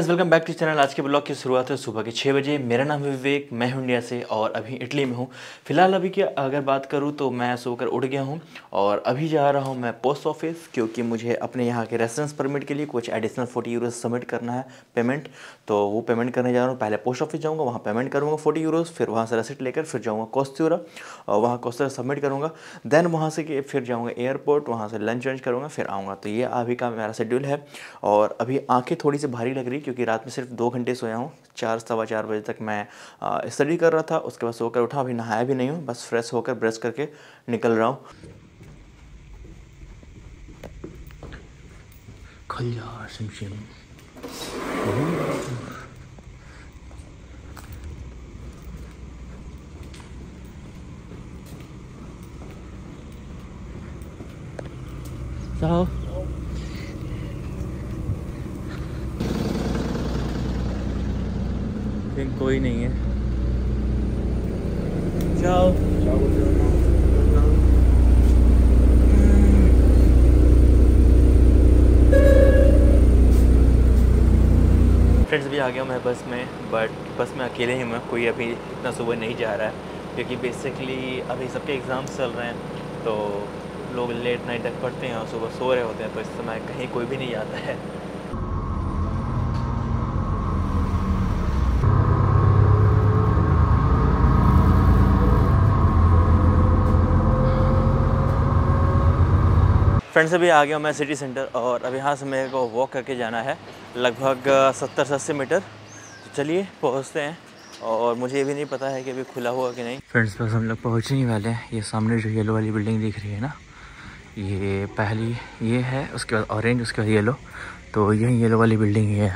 Guys welcome back to channel आज के blog की शुरुआत है सुबह के छः बजे। मेरा नाम है विवेक, मैं हूँ इंडिया से और अभी इटली में हूँ। फ़िलहाल अभी की अगर बात करूँ तो मैं सोकर उठ गया हूँ और अभी जा रहा हूँ मैं पोस्ट ऑफ़िस क्योंकि मुझे अपने यहाँ के रेसिडेंस परमिट के लिए कुछ एडिशनल फोर्टी यूरोज सबमिट करना है पेमेंट तो वो पेमेंट करने जा रहा हूँ। पहले पोस्ट ऑफ़िस जाऊँगा, वहाँ पेमेंट करूँगा फोर्टी यूरोज फिर वहाँ से रसीट लेकर फिर जाऊँगा कोस्तूरा और वहाँ कोस्तूरा सबमिट करूँगा। देन वहाँ से फिर जाऊँगा एयरपोर्ट वहाँ से लंच वंच करूँगा, फिर आऊँगा। तो ये अभी का मेरा शेड्यूल है और अभी आँखें थोड़ी सी भारी लग रही क्योंकि रात में सिर्फ़ दो घंटे सोया हूँ, चार, सवा चार बजे तक मैं स्टडी कर रहा था, उसके बाद सोकर उठा, अभी नहाया भी नहीं हूँ, बस फ्रेश होकर ब्रश करके निकल रहा हूँ. लेकिन कोई नहीं है। जाओ। फ्रेंड्स भी आ गया मैं बस में बट बस में अकेले ही मैं, कोई अभी इतना सुबह नहीं जा रहा है, क्योंकि बेसिकली अभी सबके एग्ज़ाम्स चल रहे हैं तो लोग लेट नाइट तक पढ़ते हैं और सुबह सो रहे होते हैं तो इस समय कहीं कोई भी नहीं आता है। फ्रेंड्स अभी आ गया हूँ मैं सिटी सेंटर और अब यहाँ से मेरे को वॉक करके जाना है, लगभग सत्तर से अस्सी मीटर। तो चलिए, पहुँचते हैं और मुझे ये भी नहीं पता है कि अभी खुला हुआ कि नहीं। फ्रेंड्स बस हम लोग पहुँच ही वाले हैं। ये सामने जो येलो वाली बिल्डिंग दिख रही है ना, ये पहली ये है, उसके बाद ऑरेंज उसके बाद येलो तो यही येलो वाली बिल्डिंग है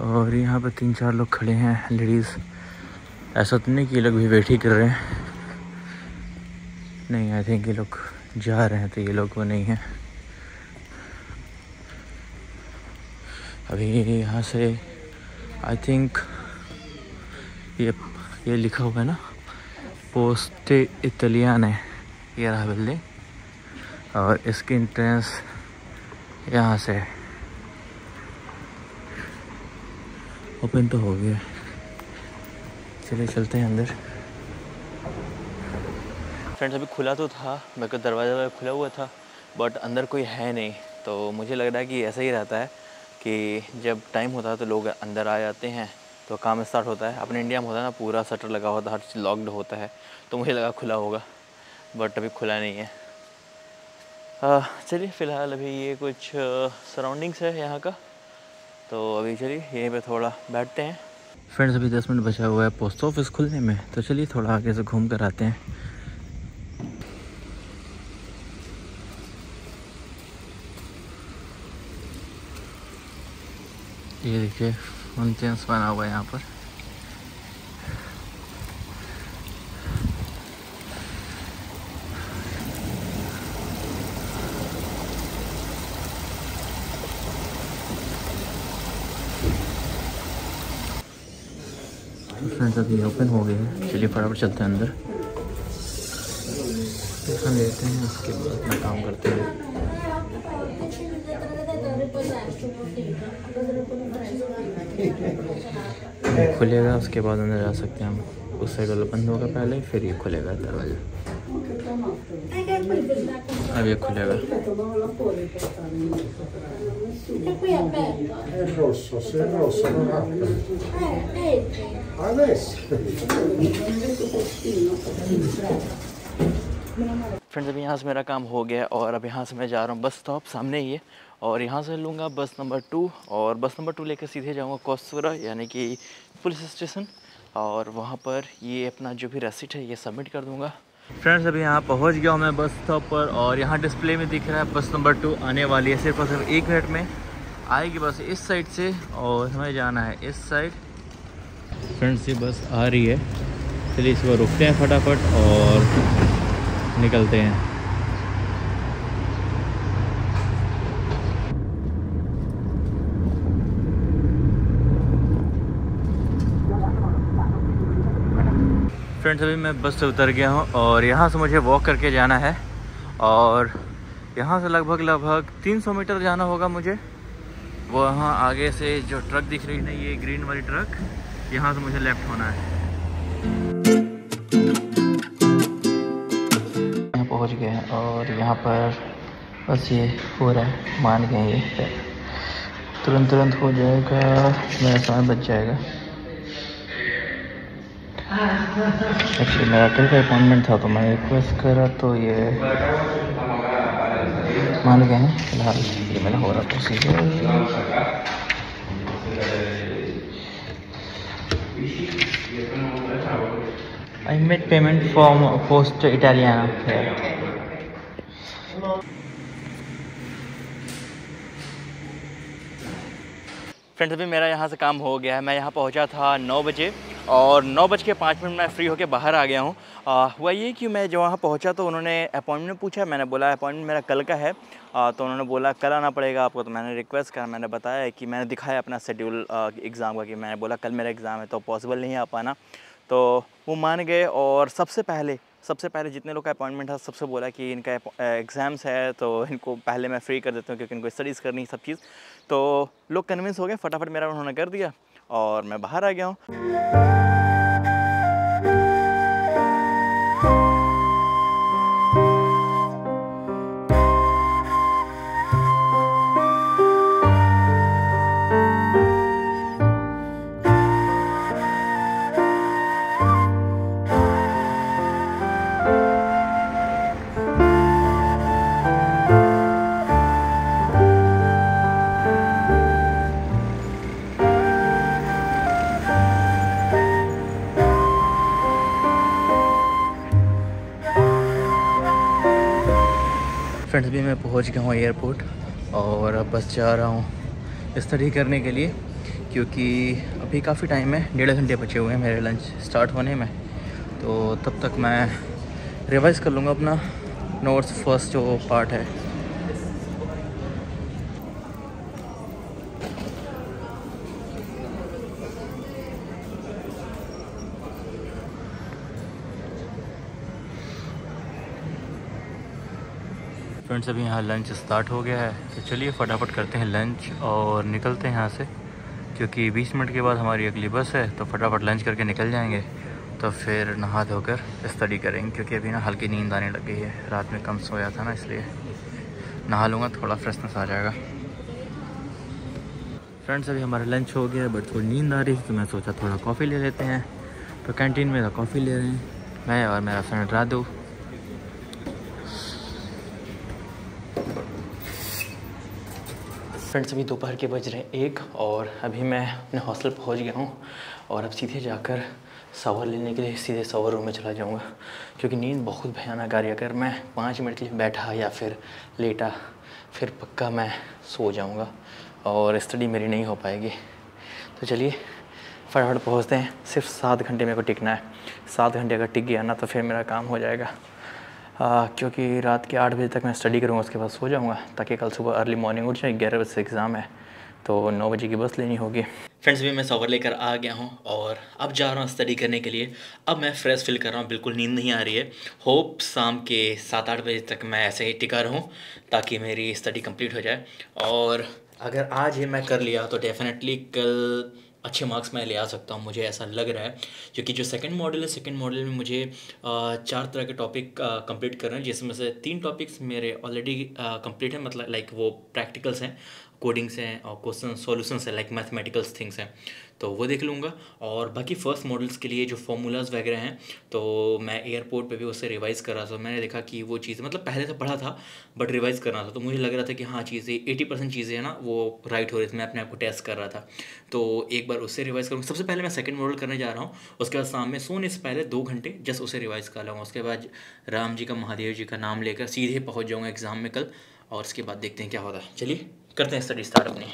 और यहाँ पर तीन चार लोग खड़े हैं लेडीज़ ऐसा तो नहीं कि ये लोग भी वेट ही कर रहे हैं। नहीं आई थिंक ये लोग जा रहे हैं तो ये लोग वो नहीं है। अभी यहाँ से आई थिंक ये ये लिखा हुआ है ना, पोस्टे इतलियान है ये रहा बिल्डिंग और इसकी इंट्रेंस यहाँ से ओपन तो हो गया। चलिए चलते हैं अंदर। फ्रेंड्स अभी खुला तो था, मेरे को दरवाज़ा खुला हुआ था बट अंदर कोई है नहीं तो मुझे लग रहा है कि ऐसा ही रहता है कि जब टाइम होता है तो लोग अंदर आ जाते हैं तो काम स्टार्ट होता है। अपने इंडिया में होता है ना, पूरा शटर लगा होता है, हर चीज़ लॉकड होता है तो मुझे लगा खुला होगा बट अभी खुला नहीं है। चलिए, फ़िलहाल अभी ये कुछ सराउंडिंग्स है यहाँ का तो अभी चलिए, यहीं पे थोड़ा बैठते हैं। फ्रेंड्स अभी दस मिनट बचा हुआ है पोस्ट ऑफ़िस खुलने में तो चलिए थोड़ा आगे से घूम कर आते हैं। ये देखिए फ़ंक्शंस बना हुआ है यहाँ पर। फ्रेंड्स अभी ओपन हो गया है, चलिए फटाफट चलते हैं अंदर। लेते हैं उसके बाद अपना काम करते हैं। खुलेगा, उसके बाद अंदर जा सकते हैं हम। उस साइड वाला बंद होगा पहले, फिर ये खुलेगा दरवाज़ा। अब ये खुलेगा। फ्रेंड्स, अभी यहाँ से मेरा काम हो गया और अब यहाँ से मैं जा रहा हूँ बस स्टॉप सामने ही है और यहाँ से लूँगा बस नंबर टू और बस नंबर टू लेकर सीधे जाऊँगा कोस्तुरा यानी कि पुलिस स्टेशन और वहाँ पर ये अपना जो भी रसीट है ये सबमिट कर दूँगा। फ्रेंड्स, अभी यहाँ पहुँच गया हूँ मैं बस स्टॉप पर और यहाँ डिस्प्ले में दिख रहा है बस नंबर टू आने वाली है सिर्फ़ और सिर्फ़ एक मिनट में। आएगी बस इस साइड से और हमें जाना है इस साइड। फ्रेंड्स, ये बस आ रही है। चलिए इस बार रुकते हैं फटाफट और निकलते हैं। फ्रेंड्स अभी मैं बस से उतर गया हूँ और यहाँ से मुझे वॉक करके जाना है और यहाँ से लगभग लगभग 300 मीटर जाना होगा मुझे। वहाँ आगे से जो ट्रक दिख रही है ना, ये ग्रीन वाली ट्रक यहाँ से मुझे लेफ़्ट होना है। गए और यहाँ पर बस ये हो रहा है, मान गए ये। तुरंत तुरंत हो जाएगा, मेरा समय बच जाएगा। एक्चुअली मेरा कल का अपॉइंटमेंट था तो मैं रिक्वेस्ट करा तो ये मान गए हैं, फ़िलहाल ये मेरा हो रहा procedure I made payment form post Italiana friends अभी मेरा यहाँ से काम हो गया है। मैं यहाँ पहुँचा था नौ बजे और नौ बज के पाँच मिनट मैं फ्री होकर बाहर आ गया हूँ। हुआ ये कि मैं जो वहाँ पहुँचा तो उन्होंने अपॉइंटमेंट पूछा। मैंने बोला अपॉइंटमेंट मेरा कल का है। आ, तो उन्होंने बोला कल आना पड़ेगा आपको। तो मैंने रिक्वेस्ट करा। मैंने बताया कि मैंने दिखाया अपना शेड्यूल एग्ज़ाम का कि मैंने बोला कल मेरा एग्ज़ाम है तो पॉसिबल नहीं आ पाना। तो वो मान गए और सबसे पहले सबसे पहले जितने लोग का अपॉइंटमेंट था, सबसे बोला कि इनका एग्ज़ाम्स है तो इनको पहले मैं फ्री कर देता हूँ क्योंकि इनको स्टडीज़ करनी सब चीज़। तो लोग कन्विंस हो गए, फटाफट मेरा उन्होंने कर दिया और मैं बाहर आ गया हूँ। फ्रेंड्स भी मैं पहुँच गया हूँ एयरपोर्ट और अब बस जा रहा हूँ स्टडी करने के लिए, क्योंकि अभी काफ़ी टाइम है, डेढ़ घंटे बचे हुए हैं मेरे लंच स्टार्ट होने में। तो तब तक मैं रिवाइज़ कर लूँगा अपना नोट्स फ़र्स्ट जो पार्ट है। फ्रेंड्स, अभी यहाँ लंच स्टार्ट हो गया है। तो चलिए फटाफट करते हैं लंच और निकलते हैं यहाँ से। क्योंकि 20 मिनट के बाद हमारी अगली बस है तो फटाफट लंच करके निकल जाएँगे। तो फिर नहा धोकर स्टडी करेंगे, क्योंकि अभी ना हल्की नींद आने लग गई है। रात में कम सोया था ना, इसलिए नहा लूँगा, थोड़ा फ्रेशनेस आ जाएगा। फ्रेंड्स अभी हमारा लंच हो गया बट थोड़ी नींद आ रही थी तो मैं सोचा थोड़ा कॉफ़ी ले लेते हैं। तो कैंटीन में कॉफ़ी ले रहे हैं। मैं और मेरा फ्रेंड राधू। फ्रेंड्स अभी दोपहर के बज रहे हैं एक और अभी मैं अपने हॉस्टल पहुँच गया हूँ और अब सीधे जाकर सावर लेने के लिए सीधे सावर रूम में चला जाऊँगा, क्योंकि नींद बहुत भयानक आ रही है। अगर मैं पाँच मिनट के लिए बैठा या फिर लेटा, फिर पक्का मैं सो जाऊँगा और स्टडी मेरी नहीं हो पाएगी। तो चलिए, फटाफट पहुँचते हैं। सिर्फ़ सात घंटे मेरे को टिकना है। सात घंटे अगर टिक गया ना तो फिर मेरा काम हो जाएगा। आ, क्योंकि रात के आठ बजे तक मैं स्टडी करूँगा उसके बाद सो जाऊँगा ताकि कल सुबह अर्ली मॉर्निंग उठ जाए ग्यारह बजे से एग्ज़ाम है तो नौ बजे की बस लेनी होगी। फ्रेंड्स भी मैं सवर लेकर आ गया हूँ और अब जा रहा हूँ स्टडी करने के लिए। अब मैं फ्रेश फील कर रहा हूँ बिल्कुल नींद नहीं आ रही है। होप शाम के सात आठ बजे तक मैं ऐसे ही टिका रहूँ ताकि मेरी स्टडी कंप्लीट हो जाए। और अगर आज ये मैं कर लिया तो डेफिनेटली कल अच्छे मार्क्स मैं ले आ सकता हूँ, मुझे ऐसा लग रहा है। क्योंकि जो सेकंड मॉडल है सेकंड मॉडल में मुझे चार तरह के टॉपिक कंप्लीट कर रहे हैं, जिसमें से तीन टॉपिक्स मेरे ऑलरेडी कंप्लीट हैं मतलब लाइक वो प्रैक्टिकल्स हैं। कोडिंग्स हैं और क्वेश्चन सॉल्यूशंस हैं लाइक मैथमेटिकल्स थिंग्स हैं। तो वो देख लूँगा। और बाकी फ़र्स्ट मॉडल्स के लिए जो फॉर्मूलाज वगैरह हैं तो मैं एयरपोर्ट पे भी उससे रिवाइज़ कर रहा था। मैंने देखा कि वो चीज़ मतलब पहले से पढ़ा था बट रिवाइज़ करना था। तो मुझे लग रहा था कि हाँ चीज़ें एटी परसेंट चीज़ें हैं ना, वो राइट हो रही थी। मैं अपने आप को टेस्ट कर रहा था। तो एक बार उससे रिवाइज़ करूँगा। सबसे पहले मैं सेकेंड मॉडल करने जा रहा हूँ। उसके बाद शाम में सोने से पहले दो घंटे जस्ट उसे रिवाइज़ कर लूँगा। उसके बाद राम जी का महादेव जी का नाम लेकर सीधे पहुँच जाऊँगा एग्ज़ाम में कल। और इसके बाद देखते हैं क्या होता है। चलिए, करते हैं स्टडी स्टार्ट अपनी।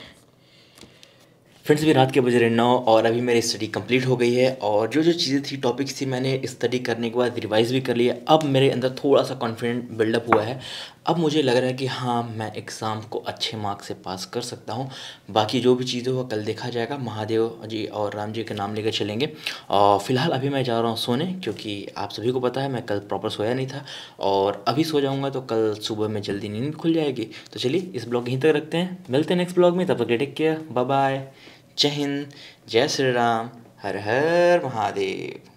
फ्रेंड्स भी रात के बजे नौ और अभी मेरी स्टडी कंप्लीट हो गई है और जो जो चीज़ें थी टॉपिक्स थी, मैंने स्टडी करने के बाद रिवाइज भी कर लिया अब मेरे अंदर थोड़ा सा कॉन्फिडेंट बिल्डअप हुआ है। अब मुझे लग रहा है कि हाँ मैं एग्ज़ाम को अच्छे मार्क्स से पास कर सकता हूँ। बाकी जो भी चीज़ें हो, कल देखा जाएगा। महादेव जी और राम जी के नाम लेकर चलेंगे। और फ़िलहाल अभी मैं जा रहा हूँ सोने, क्योंकि आप सभी को पता है, मैं कल प्रॉपर सोया नहीं था। और अभी सो जाऊँगा तो कल सुबह में जल्दी नींद खुल जाएगी। तो चलिए, इस ब्लॉग यहीं तक रखते हैं। मिलते हैं नेक्स्ट ब्लॉग में। तब तक टेक केयर बाय जय हिंद। जय श्री राम। हर हर महादेव।